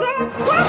Yes!